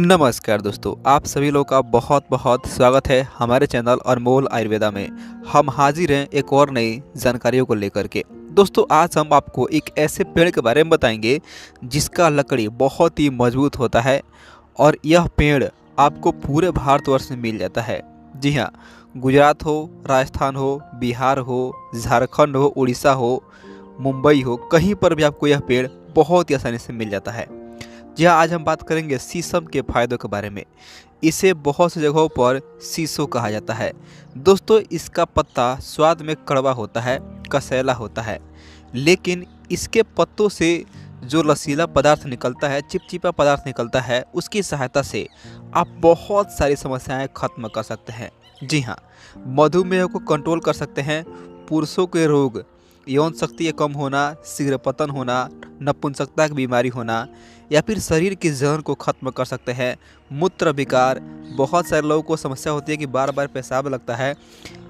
नमस्कार दोस्तों, आप सभी लोग का बहुत बहुत स्वागत है हमारे चैनल अनमोल आयुर्वेदा में। हम हाजिर हैं एक और नई जानकारियों को लेकर के। दोस्तों, आज हम आपको एक ऐसे पेड़ के बारे में बताएँगे, जिसका लकड़ी बहुत ही मज़बूत होता है और यह पेड़ आपको पूरे भारतवर्ष में मिल जाता है। जी हाँ गुजरात हो, राजस्थान हो, बिहार हो, झारखंड हो, उड़ीसा हो, मुंबई हो, कहीं पर भी आपको यह पेड़ बहुत ही आसानी से मिल जाता है। हाँ आज हम बात करेंगे शीशम के फायदों के बारे में। इसे बहुत सी जगहों पर शीशो कहा जाता है। दोस्तों, इसका पत्ता स्वाद में कड़वा होता है, कसैला होता है। लेकिन इसके पत्तों से जो लसीला पदार्थ निकलता है, चिपचिपा पदार्थ निकलता है, उसकी सहायता से आप बहुत सारी समस्याएँ खत्म कर सकते हैं। जी हाँ मधुमेह को कंट्रोल कर सकते हैं, पुरुषों के रोग, यौन शक्ति कम होना, शीघ्र पतन होना, नपुंसकता की बीमारी होना या फिर शरीर की जहन को ख़त्म कर सकते हैं। मूत्र विकार, बहुत सारे लोगों को समस्या होती है कि बार बार पेशाब लगता है,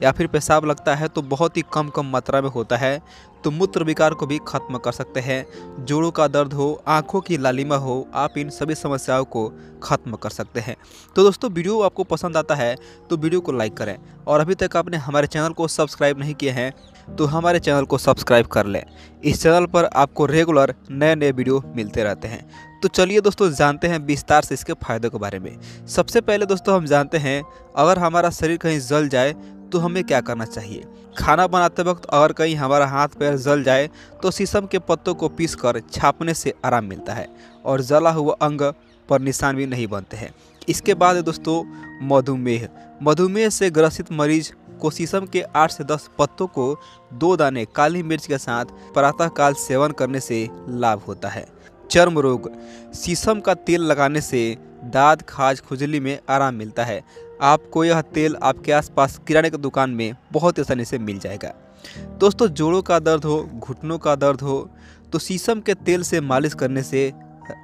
या फिर पेशाब लगता है तो बहुत ही कम कम मात्रा में होता है। तो मूत्र विकार को भी खत्म कर सकते हैं। जोड़ों का दर्द हो, आँखों की लालिमा हो, आप इन सभी समस्याओं को ख़त्म कर सकते हैं। तो दोस्तों, वीडियो आपको पसंद आता है तो वीडियो को लाइक करें। और अभी तक आपने हमारे चैनल को सब्सक्राइब नहीं किए हैं तो हमारे चैनल को सब्सक्राइब कर लें। इस चैनल पर आपको रेगुलर नए नए वीडियो मिलते रहते हैं। तो चलिए दोस्तों, जानते हैं विस्तार से इसके फायदों के बारे में। सबसे पहले दोस्तों, हम जानते हैं, अगर हमारा शरीर कहीं जल जाए तो हमें क्या करना चाहिए? खाना बनाते वक्त अगर कहीं हमारा हाथ पैर जल जाए तो शीशम के पत्तों को पीस कर छापने से आराम मिलता है और जला हुआ अंग पर निशान भी नहीं बनते हैं। इसके बाद दोस्तों, मधुमेह। मधुमेह से ग्रसित मरीज़ को शीशम के 8 से 10 पत्तों को दो दाने काली मिर्च के साथ प्रातःकाल सेवन करने से लाभ होता है। चर्म रोग। शीशम का तेल लगाने से दाद खाज, खुजली में आराम मिलता है। आपको यह तेल आपके आसपास किराने की दुकान में बहुत ही आसानी से मिल जाएगा। दोस्तों, जोड़ों का दर्द हो, घुटनों का दर्द हो तो शीशम के तेल से मालिश करने से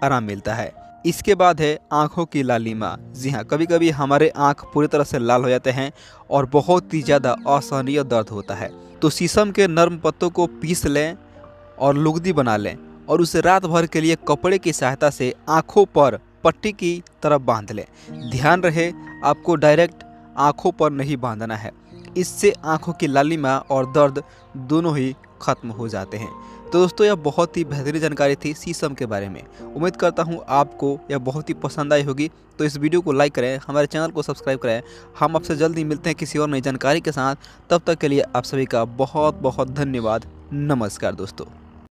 आराम मिलता है। इसके बाद है आँखों की लालिमा। जी हाँ कभी कभी हमारे आँख पूरी तरह से लाल हो जाते हैं और बहुत ही ज़्यादा असहनीय दर्द होता है। तो शीशम के नर्म पत्तों को पीस लें और लुगदी बना लें और उसे रात भर के लिए कपड़े की सहायता से आँखों पर पट्टी की तरफ़ बाँध लें। ध्यान रहे, आपको डायरेक्ट आँखों पर नहीं बांधना है। इससे आँखों की लालिमा और दर्द दोनों ही खत्म हो जाते हैं। तो दोस्तों, यह बहुत ही बेहतरीन जानकारी थी सीसम के बारे में। उम्मीद करता हूँ आपको यह बहुत ही पसंद आई होगी। तो इस वीडियो को लाइक करें, हमारे चैनल को सब्सक्राइब करें। हम आपसे जल्दी मिलते हैं किसी और नई जानकारी के साथ। तब तक के लिए आप सभी का बहुत बहुत धन्यवाद। नमस्कार दोस्तों।